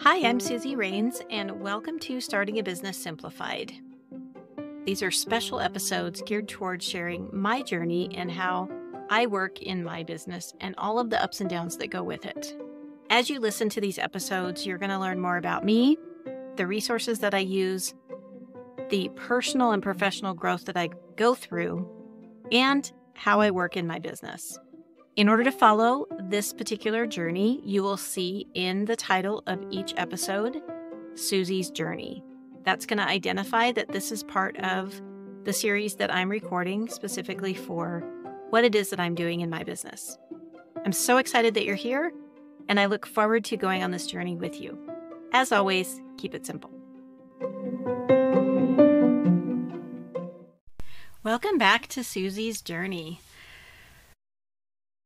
Hi, I'm Suzy Rains, and welcome to Starting a Business Simplified. These are special episodes geared towards sharing my journey and how I work in my business and all of the ups and downs that go with it. As you listen to these episodes, you're going to learn more about me, the resources that I use, the personal and professional growth that I go through, and how I work in my business. In order to follow this particular journey, you will see in the title of each episode Suzy's Journey. That's going to identify that this is part of the series that I'm recording specifically for what it is that I'm doing in my business. I'm so excited that you're here, and I look forward to going on this journey with you. As always, keep it simple. Welcome back to Suzy's Journey.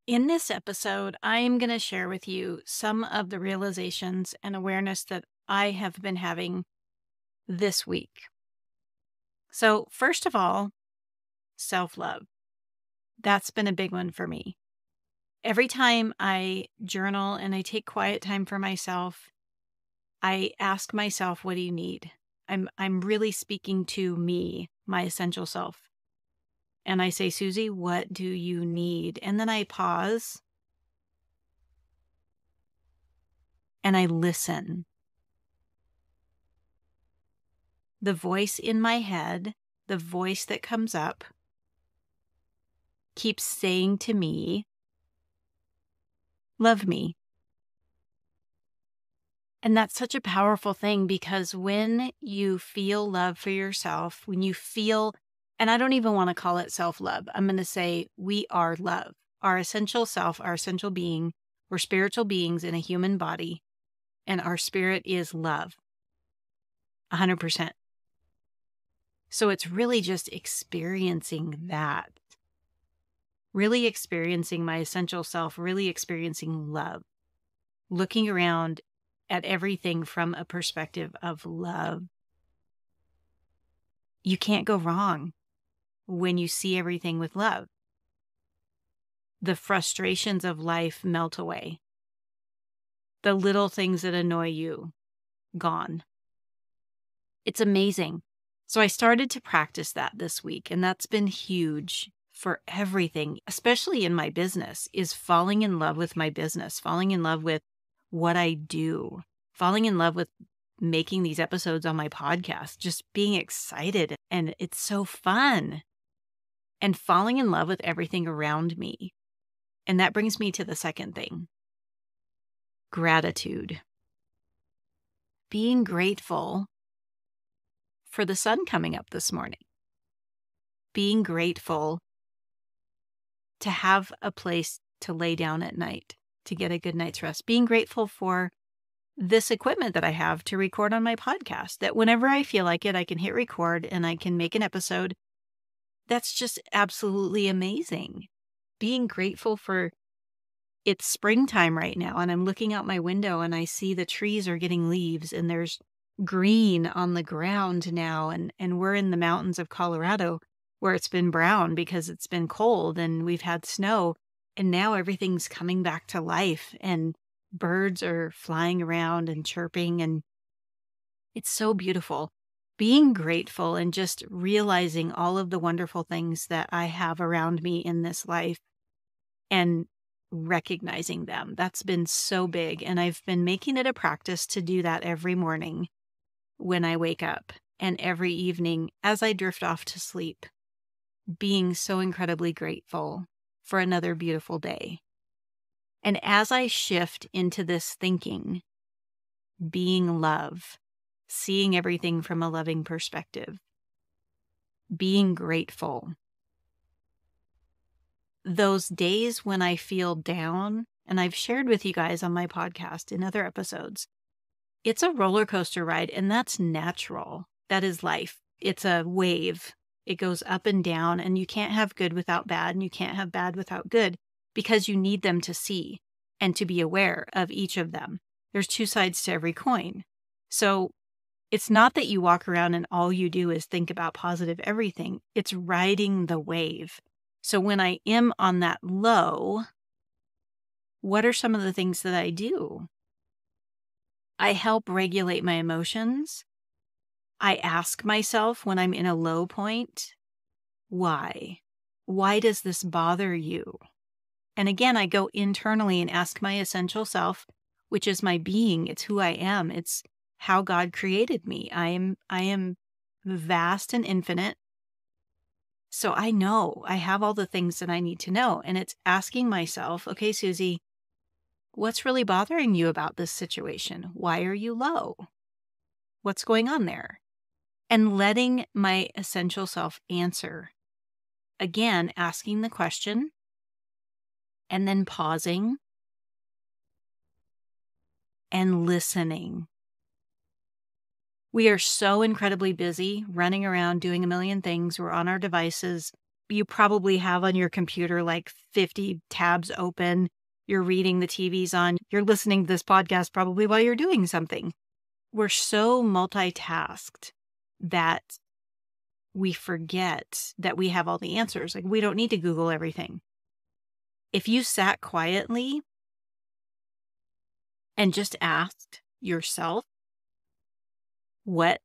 In this episode, I'm going to share with you some of the realizations and awareness that I have been having this week. So, first of all, self love. That's been a big one for me. Every time I journal and I take quiet time for myself, I ask myself, what do you need? I'm I'm really speaking to me, my essential self and I say, Suzy, what do you need? And then I pause and I listen. The voice in my head, the voice that comes up, keeps saying to me, Love me. And that's such a powerful thing because when you feel love for yourself, when you feel and I don't even want to call it self love. I'm going to say we are love, our essential self, our essential being. We're spiritual beings in a human body, and our spirit is love 100%. So it's really just experiencing that, really experiencing my essential self, really experiencing love, looking around at everything from a perspective of love. You can't go wrong when you see everything with love. The frustrations of life melt away. The little things that annoy you, gone. It's amazing. So I started to practice that this week, and that's been huge for everything, especially in my business, is falling in love with my business, falling in love with what I do, falling in love with making these episodes on my podcast, just being excited. And it's so fun and falling in love with everything around me. And that brings me to the second thing gratitude. Being grateful for the sun coming up this morning. Being grateful to have a place to lay down at night to get a good night's rest. Being grateful for this equipment that I have to record on my podcast, that whenever I feel like it, I can hit record and I can make an episode that's just absolutely amazing. Being grateful for it's springtime right now, and I'm looking out my window and I see the trees are getting leaves and there's green on the ground now. And, and we're in the mountains of Colorado where it's been brown because it's been cold and we've had snow. And now everything's coming back to life and birds are flying around and chirping. And it's so beautiful being grateful and just realizing all of the wonderful things that I have around me in this life and recognizing them. That's been so big. And I've been making it a practice to do that every morning when I wake up and every evening as I drift off to sleep, being so incredibly grateful for another beautiful day. And as I shift into this thinking, being love, seeing everything from a loving perspective, being grateful. Those days when I feel down, and I've shared with you guys on my podcast in other episodes, it's a roller coaster ride, and that's natural. That is life. It's a wave. It goes up and down, and you can't have good without bad, and you can't have bad without good because you need them to see and to be aware of each of them. There's two sides to every coin. So it's not that you walk around and all you do is think about positive everything, it's riding the wave. So when I am on that low, what are some of the things that I do? I help regulate my emotions. I ask myself when I'm in a low point, why? Why does this bother you? And again, I go internally and ask my essential self, which is my being. It's who I am. It's how God created me. I am I am vast and infinite. So I know I have all the things that I need to know. And it's asking myself, okay, Suzy, what's really bothering you about this situation? Why are you low? What's going on there? And letting my essential self answer. Again, asking the question and then pausing and listening. We are so incredibly busy running around doing a million things. We're on our devices. You probably have on your computer like 50 tabs open. You're reading the TVs on. You're listening to this podcast probably while you're doing something. We're so multitasked that we forget that we have all the answers. Like we don't need to Google everything. If you sat quietly and just asked yourself, what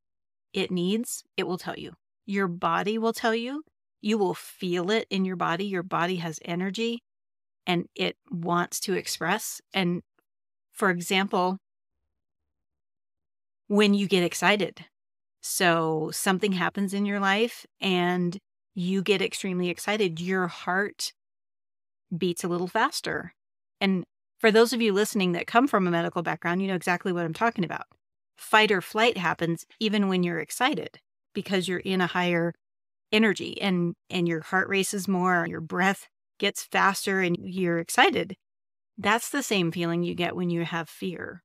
it needs, it will tell you. Your body will tell you. You will feel it in your body. Your body has energy and it wants to express. And for example, when you get excited, so something happens in your life and you get extremely excited, your heart beats a little faster. And for those of you listening that come from a medical background, you know exactly what I'm talking about fight or flight happens even when you're excited because you're in a higher energy and and your heart races more your breath gets faster and you're excited. That's the same feeling you get when you have fear.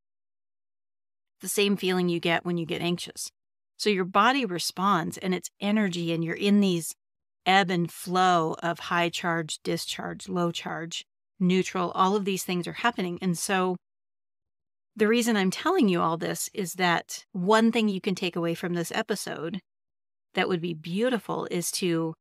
The same feeling you get when you get anxious. So your body responds and it's energy and you're in these ebb and flow of high charge discharge low charge neutral all of these things are happening. And so the reason I'm telling you all this is that one thing you can take away from this episode that would be beautiful is to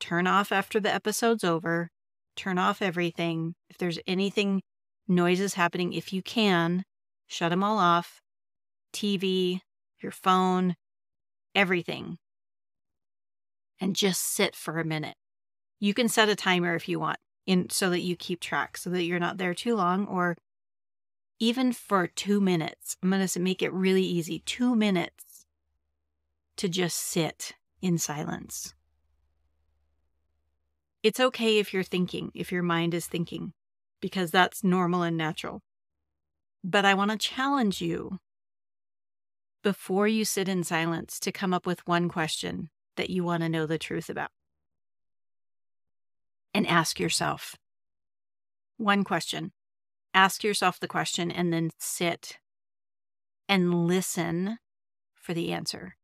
turn off after the episode's over, turn off everything. If there's anything, noises happening, if you can, shut them all off TV, your phone, everything. And just sit for a minute. You can set a timer if you want in so that you keep track so that you're not there too long or even for two minutes. I'm going to make it really easy two minutes to just sit in silence. It's okay if you're thinking, if your mind is thinking, because that's normal and natural. But I want to challenge you before you sit in silence to come up with one question that you want to know the truth about. And ask yourself one question ask yourself the question and then sit and listen for the answer.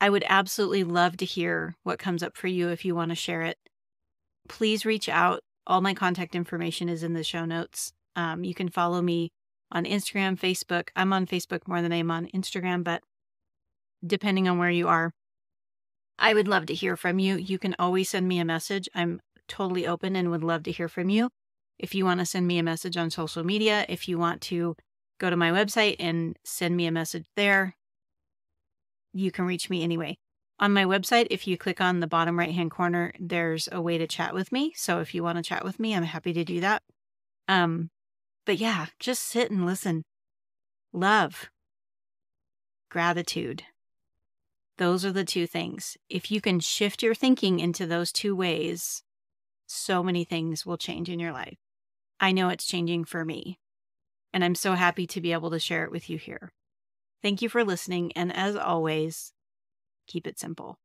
I would absolutely love to hear what comes up for you if you want to share it. Please reach out. All my contact information is in the show notes. Um, you can follow me on Instagram, Facebook. I'm on Facebook more than I'm on Instagram, but depending on where you are, I would love to hear from you. You can always send me a message. I'm totally open and would love to hear from you. If you want to send me a message on social media, if you want to go to my website and send me a message there, you can reach me anyway. On my website, if you click on the bottom right hand corner, there's a way to chat with me. So if you want to chat with me, I'm happy to do that. Um, but yeah, just sit and listen. Love, gratitude. Those are the two things. If you can shift your thinking into those two ways, so many things will change in your life. I know it's changing for me. And I'm so happy to be able to share it with you here. Thank you for listening. And as always, keep it simple.